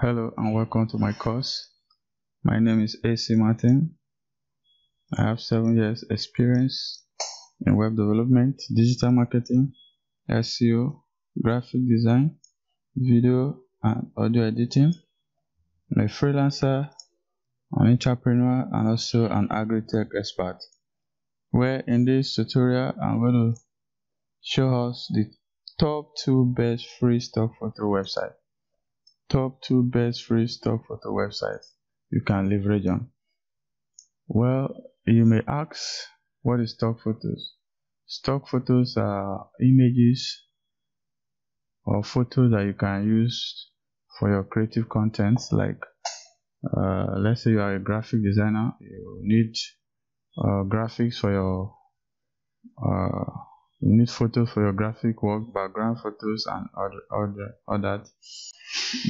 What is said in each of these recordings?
Hello and welcome to my course. My name is AC Martin. I have seven years experience in web development, digital marketing, SEO, graphic design, video and audio editing. I'm a freelancer, an entrepreneur and also an agri-tech expert. Where in this tutorial I'm going to show us the top two best free stock photo website top two best free stock photo websites you can leverage on well you may ask what is stock photos stock photos are images or photos that you can use for your creative contents. like uh, let's say you are a graphic designer you need uh, graphics for your uh, you need photos for your graphic work background photos and other other other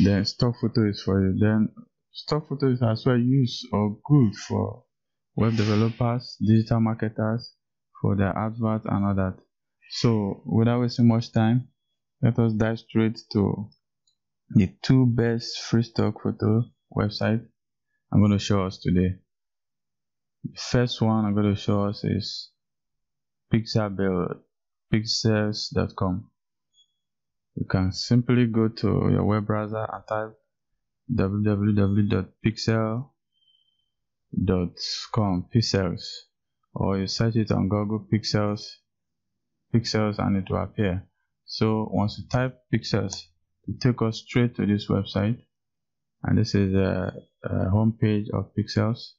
then stock photo is for you. Then stock photo is as well used or good for web developers digital marketers for their adverts and all that. So without wasting much time let us dive straight to the two best free stock photo website i'm going to show us today. First one i'm going to show us is pixabay pexels.com. You can simply go to your web browser and type www.pexels.com pixels or you search it on Google Pexels pixels and it will appear. So once you type pixels, it take us straight to this website and this is a, a home page of pixels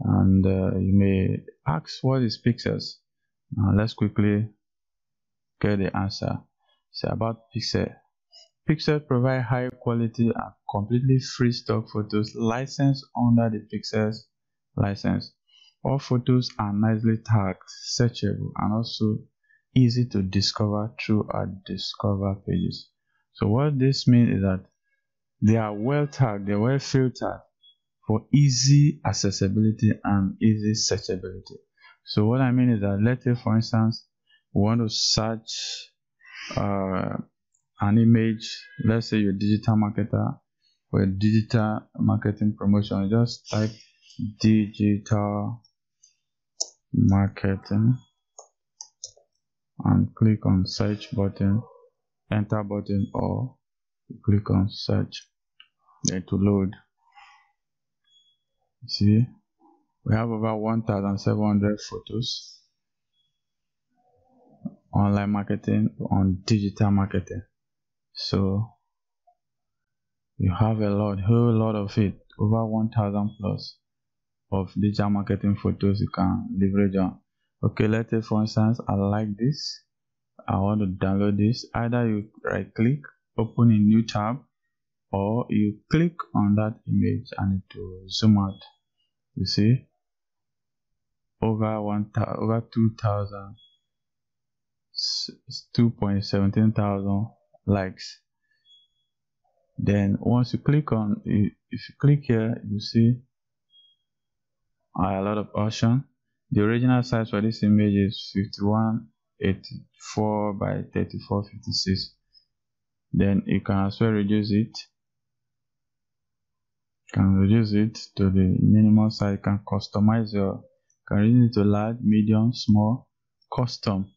and uh, you may ask what is pixels now let's quickly get the answer. It's about Pixel. Pixel provide high quality and completely free stock photos licensed under the Pexels license. All photos are nicely tagged, searchable, and also easy to discover through our discover pages. So what this means is that they are well tagged, they're well filtered for easy accessibility and easy searchability. So what I mean is that let's say for instance want to search uh, an image. Let's say you're a digital marketer for a digital marketing promotion. Just type digital marketing and click on search button enter button or click on search. Then to load. See? We have over 1700 photos online marketing on digital marketing. So you have a lot whole lot of it over 1000 plus of digital marketing photos you can leverage on. Okay let's say for instance i like this. I want to download this. Either you right click open a new tab or you click on that image and it will zoom out. You see? Over one over 2000 2.17 thousand likes. Then once you click on if you click here you see a lot of options. The original size for this image is 5184 by 3456 then you can as well reduce it. Can reduce it to the minimum size. You can customize your can reduce it to large medium small custom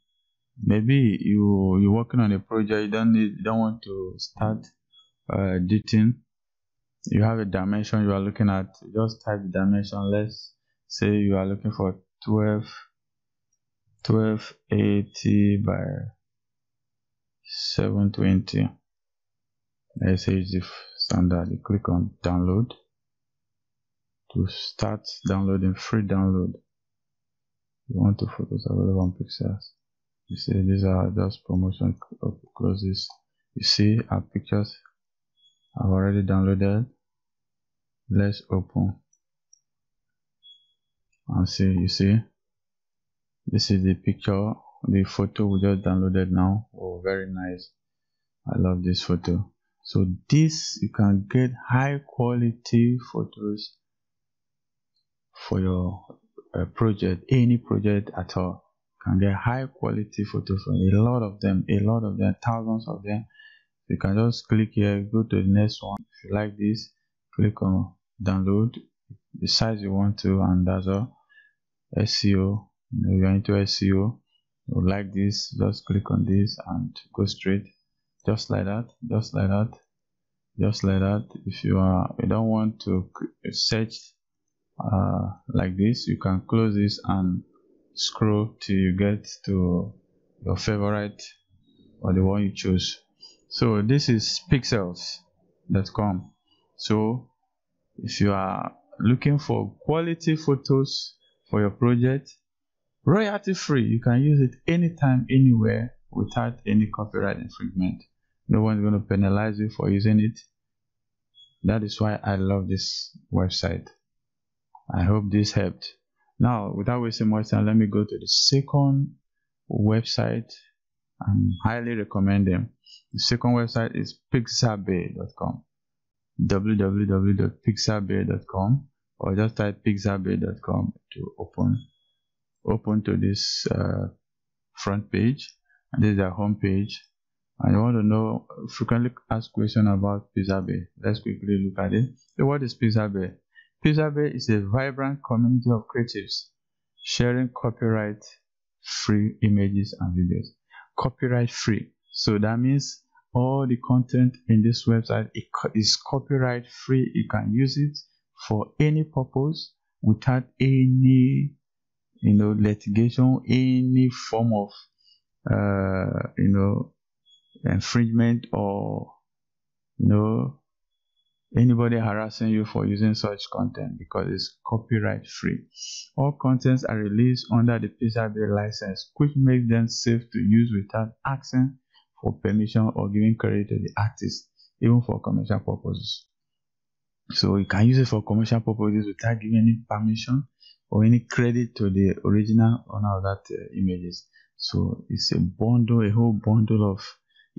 maybe you you're working on a project you don't need you don't want to start uh, editing. You have a dimension you are looking at. Just type the dimension. Let's say you are looking for 12 1280 by 720 let's say it's standard. You click on download. To start downloading free download. You want to photos available on pixels you see these are just promotion closes you see our pictures I've already downloaded let's open. And see you see? This is the picture the photo we just downloaded now. Oh very nice. I love this photo. So this you can get high quality photos for your uh, project any project at all can get high quality photos from a lot of them, a lot of them, thousands of them. you can just click here go to the next one. If you like this click on download. The size you want to and that's all. Seo if you're into seo you like this just click on this and go straight. Just like that just like that just like that. If you are you don't want to search uh, like this you can close this and scroll till you get to your favorite or the one you choose. So this is pexels.com so if you are looking for quality photos for your project royalty free. You can use it anytime anywhere without any copyright infringement. No one's going to penalize you for using it. That is why i love this website. I hope this helped now without wasting much time let me go to the second website i highly recommend them the second website is pixabay.com www.pixabay.com or just type pixabay.com to open open to this uh, front page and this is their home page and you want to know frequently asked question about Pixabay. Let's quickly look at it. So what is Pixabay? Pixabay is a vibrant community of creatives sharing copyright free images and videos. Copyright free. So that means all the content in this website is copyright free. You can use it for any purpose without any you know litigation, any form of uh, you know infringement or you know anybody harassing you for using such content because it's copyright free. All contents are released under the Pixabay license, which makes them safe to use without asking for permission or giving credit to the artist, even for commercial purposes. So you can use it for commercial purposes without giving any permission or any credit to the original owner of that uh, images. So it's a bundle, a whole bundle of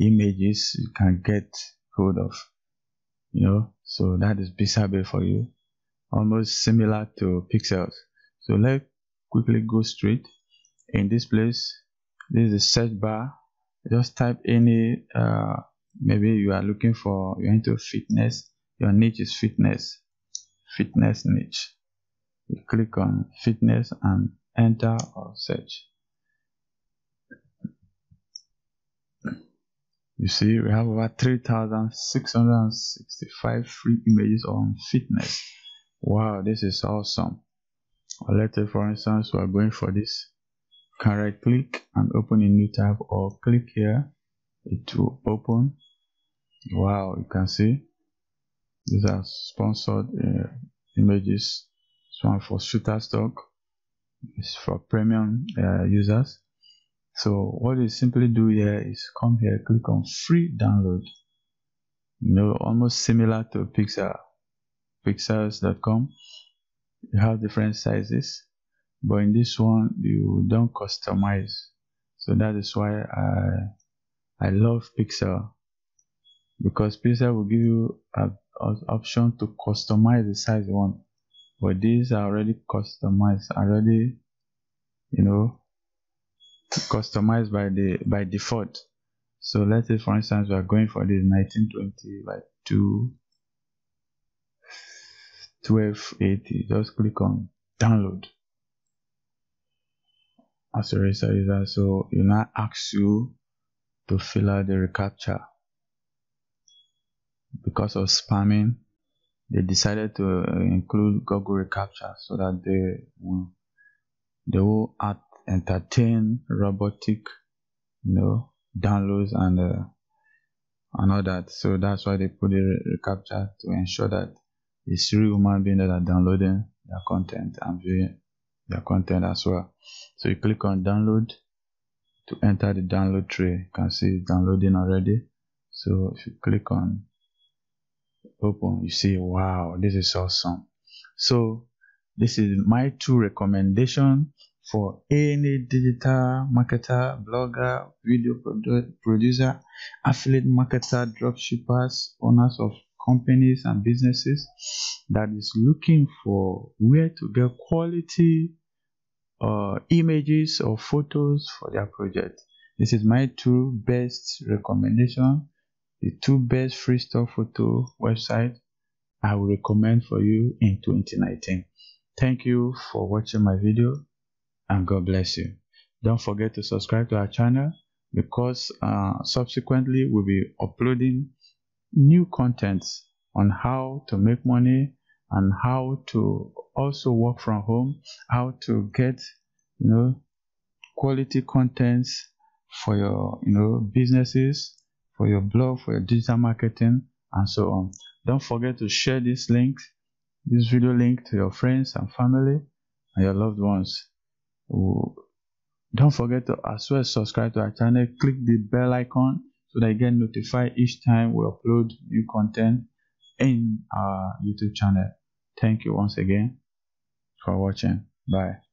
images you can get hold of. You know, so that is Pixabay for you. Almost similar to pixels So let's quickly go straight. In this place, this is search bar. Just type any uh, maybe you are looking for you're into fitness, your niche is fitness, fitness niche. You click on fitness and enter or search. You see, we have over 3,665 free images on fitness. Wow, this is awesome. Let's say, for instance, we are going for this. Can right click and open a new tab or click here it will open. Wow, you can see these are sponsored uh, images. This one for Shutterstock. It's for premium uh, users. So what you simply do here is come here, click on free download. You know, almost similar to Pixel, pexels.com. You have different sizes, but in this one you don't customize. So that is why I I love Pixel because Pixel will give you an option to customize the size you want. But these are already customized, already, you know, customized by the by default. So let's say for instance we are going for this 1920 by 2 1280 just click on download. As a register user so it now asks you to fill out the reCAPTCHA because of spamming they decided to uh, include Google reCAPTCHA so that they will they will add entertain robotic you know downloads and uh, and all that. So that's why they put the reCAPTCHA to ensure that it's real human beings that are downloading their content and viewing their content as well. So you click on download to enter the download tray. You can see it's downloading already. So if you click on open you see wow this is awesome. So this is my two recommendation for any digital marketer, blogger, video produ producer, affiliate marketer, dropshippers, owners of companies and businesses that is looking for where to get quality uh, images or photos for their project. This is my two best recommendation the two best free stock photo website I will recommend for you in 2019. Thank you for watching my video and God bless you. Don't forget to subscribe to our channel because uh, subsequently we'll be uploading new contents on how to make money and how to also work from home, how to get you know quality contents for your you know businesses, for your blog, for your digital marketing, and so on. Don't forget to share this link, this video link to your friends and family and your loved ones. Don't forget to as well subscribe to our channel. Click the bell icon so that you get notified each time we upload new content in our YouTube channel. Thank you once again for watching. Bye.